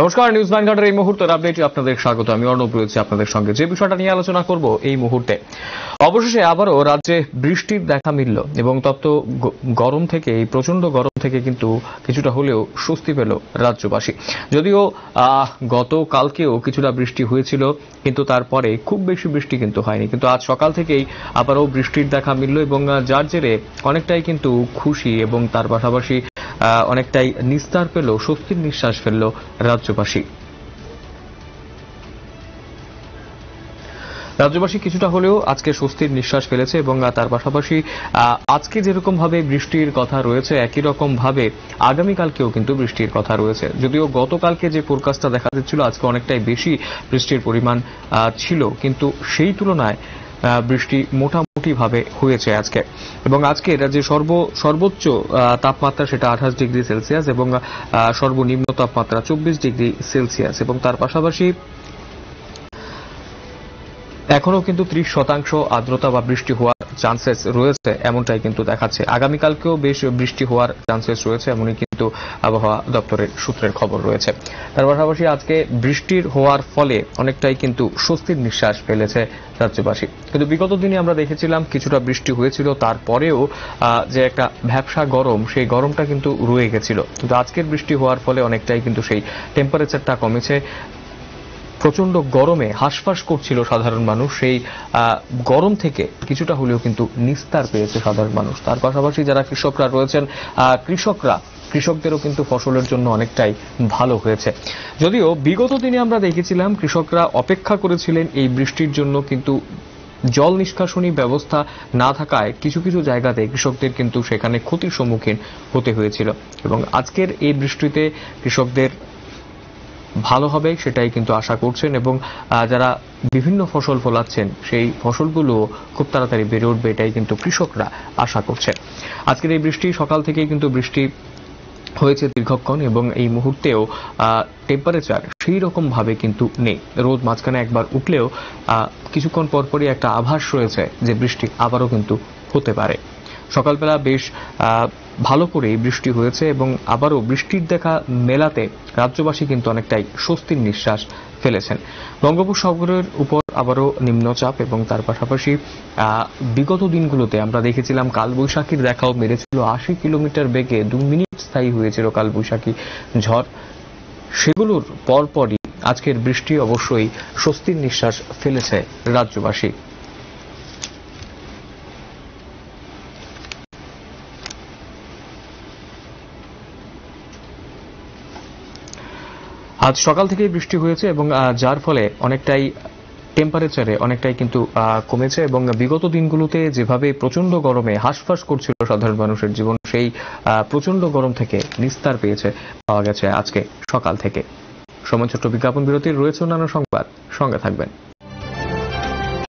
নমস্কার নিউজ ভ্যানগার্ডের এই মুহূর্তের আপডেটে আপনাদের স্বাগত। আমি অর্ণব রয়েছি আপনাদের সঙ্গে। যে বিষয়টা নিয়ে আলোচনা করব এই মুহূর্তে অবশেষে আবারও রাজ্যে বৃষ্টির দেখা মিলল এবং তপ্ত গরম থেকে এই প্রচণ্ড গরম থেকে কিন্তু কিছুটা হলেও স্বস্তি পেল রাজ্যবাসী। যদিও আহ, গতকালকেও কিছুটা বৃষ্টি হয়েছিল কিন্তু তারপরে খুব বেশি বৃষ্টি কিন্তু হয়নি। কিন্তু আজ সকাল থেকেই আবারও বৃষ্টির দেখা মিলল এবং যার জেরে অনেকটাই কিন্তু খুশি এবং তার পাশাপাশি অনেকটাই নিস্তার পেল, স্বস্তির নিঃশ্বাস ফেলল রাজ্যবাসী। রাজ্যবাসী কিছুটা হলেও আজকে স্বস্তির নিঃশ্বাস ফেলেছে এবং তার পাশাপাশি আজকে যেরকম ভাবে বৃষ্টির কথা রয়েছে, একই রকম ভাবে আগামীকালকেও কিন্তু বৃষ্টির কথা রয়েছে। যদিও গতকালকে যে ফোরকাস্টটা দেখা যাচ্ছিল, আজকে অনেকটাই বেশি বৃষ্টির পরিমাণ ছিল, কিন্তু সেই তুলনায় বৃষ্টি মোটামুটি ভাবে হয়েছে আজকে। এবং আজকে রাজ্যে সর্ব, সর্বোচ্চ তাপমাত্রা সেটা আঠাশ ডিগ্রি সেলসিয়াস এবং সর্বনিম্ন তাপমাত্রা চব্বিশ ডিগ্রি সেলসিয়াস এবং তার পাশাপাশি এখনও কিন্তু ত্রিশ শতাংশ আর্দ্রতা বা বৃষ্টি হওয়ার চান্সেস রয়েছে, এমনটাই কিন্তু দেখাচ্ছে। আগামীকালকেও বেশ বৃষ্টি হওয়ার চান্সেস রয়েছে, এমনই কিন্তু আবহাওয়া দপ্তরের সূত্রের খবর রয়েছে। তার পাশাপাশি আজকে বৃষ্টির হওয়ার ফলে অনেকটাই কিন্তু স্বস্তির নিঃশ্বাস ফেলেছে রাজ্যবাসী। কিন্তু বিগত দিনে আমরা দেখেছিলাম কিছুটা বৃষ্টি হয়েছিল, তারপরেও যে একটা ভ্যাবসা গরম, সেই গরমটা কিন্তু রয়ে গেছিল। কিন্তু আজকের বৃষ্টি হওয়ার ফলে অনেকটাই কিন্তু সেই টেম্পারেচারটা কমেছে। প্রচণ্ড গরমে হাঁসফাঁস করছিল সাধারণ মানুষ। সেই গরম থেকে কিছুটা হলেও কিন্তু নিস্তার পেয়েছে সাধারণ মানুষ। তার পাশাপাশি যারা কৃষকরা রয়েছেন কৃষকরা, কৃষকদেরও কিন্তু ফসলের জন্য অনেকটাই ভালো হয়েছে। যদিও বিগত দিনে আমরা দেখেছিলাম, কৃষকরা অপেক্ষা করেছিলেন এই বৃষ্টির জন্য, কিন্তু জল নিষ্কাশনী ব্যবস্থা না থাকায় কিছু কিছু জায়গাতে কৃষকদের কিন্তু সেখানে ক্ষতির সম্মুখীন হতে হয়েছিল। এবং আজকের এই বৃষ্টিতে কৃষকদের ভালো হবে সেটাই কিন্তু আশা করছেন এবং যারা বিভিন্ন ফসল ফলাচ্ছেন, সেই ফসলগুলো খুব তাড়াতাড়ি বেড়ে উঠবে, এটাই কিন্তু কৃষকরা আশা করছেন। আজকের এই বৃষ্টি, সকাল থেকেই কিন্তু বৃষ্টি হয়েছে দীর্ঘক্ষণ এবং এই মুহূর্তেও টেম্পারেচার সেই রকম ভাবে কিন্তু নেই। রোদ মাঝখানে একবার উঠলেও কিছুক্ষণ পরপরই একটা আভাস রয়েছে যে বৃষ্টি আবারও কিন্তু হতে পারে। সকালবেলা বেশ ভালো করেই বৃষ্টি হয়েছে এবং আবারও বৃষ্টির দেখা মেলাতে রাজ্যবাসী কিন্তু অনেকটাই স্বস্তির নিঃশ্বাস ফেলেছেন। বঙ্গোপসাগরের উপর আবারও নিম্নচাপ এবং তার পাশাপাশি বিগত দিনগুলোতে আমরা দেখেছিলাম কালবৈশাখীর দেখাও মেরেছিল আশি কিলোমিটার বেগে দু মিনিট স্থায়ী হয়েছিল কালবৈশাখী ঝড়। সেগুলোর পরপরই আজকের বৃষ্টি অবশ্যই স্বস্তির নিঃশ্বাস ফেলেছে রাজ্যবাসী। আজ সকাল থেকেই বৃষ্টি হয়েছে এবং যার ফলে অনেকটাই টেম্পারেচারে অনেকটাই কিন্তু কমেছে এবং বিগত দিনগুলোতে যেভাবে প্রচণ্ড গরমে হাঁসফাঁস করছিল সাধারণ মানুষের জীবন, সেই প্রচণ্ড গরম থেকে নিস্তার পেয়েছে, পাওয়া গেছে আজকে সকাল থেকে। সময় ছোট্ট বিজ্ঞাপন বিরতির রয়েছে অন্যান্য সংবাদ। সঙ্গে থাকবেন।